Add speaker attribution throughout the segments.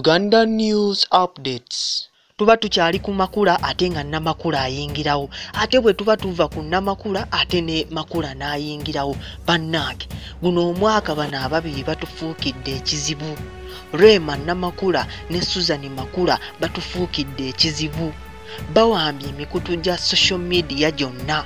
Speaker 1: uganda news updates. Tuba tukyali ku makula ate nga namakula ayingirawo. Ate bwe tuba tuva ku namakula ate ne makula n'ayingirawo. Bannange guno omwaka bano ababiri batufuukidde ekizibu. Rema namakula ne susan makula batufuukidde ekizibu. Bawambye emikutu gya social media gyonna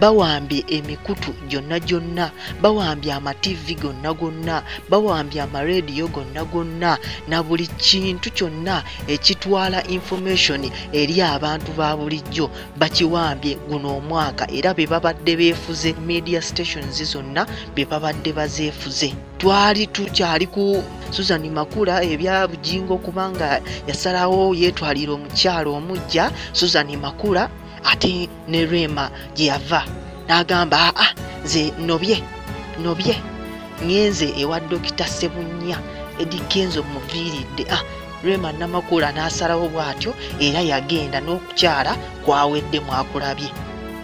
Speaker 1: bawambye emikutu gyonna gyonna bawambye amativi gonna gonna bawambye amareediyo gonna gonna na buli kintu kyonna ekitwala information eri abantu ba bulijjo bakiwambye guno omwaka era be babadde beefuze media stations zonna be babadde bazeefuze. Twali tukyali ku susan makula ebya bujingo kubanga yasalawo yeetwalira omukyalo omujja susan makula ate ne rema gye yava n'agamba aa nze nobye nobye ŋŋenze ewa dokita sebunya edikenzo muviiridde. Ah rema namakula n'asalawo bw'atyo era yagenda n'okukyala kwawedde mwakulabye.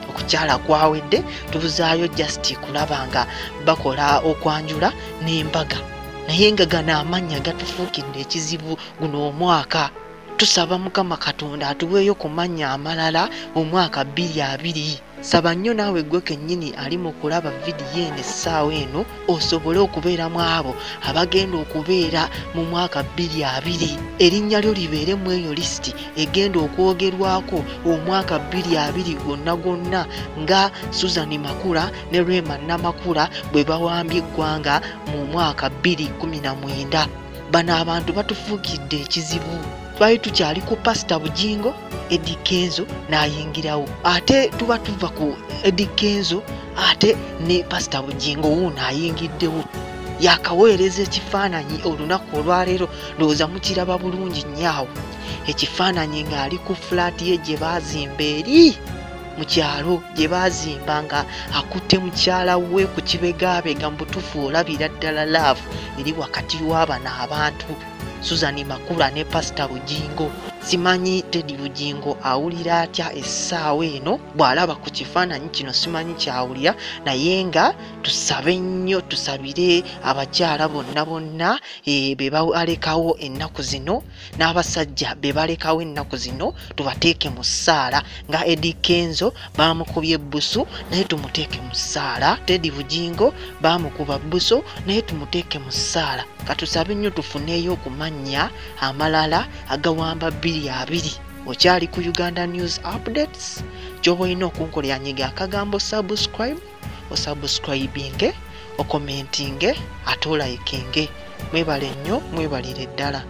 Speaker 1: Okukyala kwawedde tubuzaayo jasiti kulaba nga bakola okwanjula n'embaga. Naye nga gano amannya gatufuukidde ekizibu guno omwaka tusaba mukama katonda atuweeyo ku mannya amalala omwaka bbiri abiri. Saba nnyo naawe gwe kennyini ali mu kulaba vidiyo eno essaawa eno osobole okubeeramu abo abagenda okubeera mu mwaka bbiri abiri. Erinnya lyo libeere mu eyo lisiti egenda okwogerwako omwaka bbiri abiri gwonna gwonna nga susan makula ne rema namakula bwe bawambye eggwanga mu mwaka bbiri kumi na mwenda. Bano abantu batufuukidde ekizibu twali tukyali ku pasita bujingo edi kenzo n'ayingirawo. Ate tuba tuva ku edi kenzo ate ne pasita bujingo wuuno ayingiddewo yakaweereza ekifaananyi olunaku olwaleero ndowooza mukiraba bulungi nnyo ekifaananyi ng'ali ku fulaati ye gye baazimba eri mu kyalo gye baazimba nga akutte mukyala we ku kibegaabega mu butuufu olabira ddala laavu eri wakati w'abano abantu susan makula ne pasita bujingo simanyi tedi bujingo awulira atya essaawa eno bw'alaba ku kifaananyi kino simanyi kyawulira naye nga tusabe nnyo tusabire abakyala bonna bonna e, be balekawo ennaku zino n'abasajja be balekawo ennaku zino tubateeke mu ssaala. Nga edi kenzo bamukubye ebbusu naye tumuteeke mu ssaala. Tedi bujingo bamukuba bbuso naye tumuteeke mu ssaala. Katusabe nnyo tufuneeyo okumanya amalala agawamba bbiri abiri okyali ku uganda news updates kyoba olina okunkolyanyiga akagambo subscribe osubscribinge okomentinge ate olayikinge. Mwebale nnyo mwebalire ddala